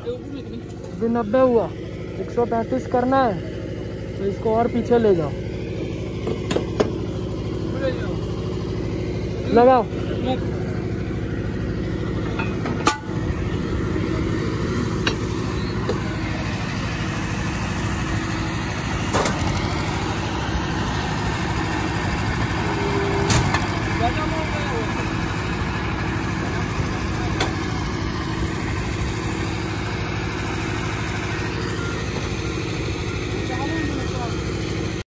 अभी नब्बे हुआ। एक सौ पैंतीस करना है तो इसको और पीछे ले जाओ। लगाओ।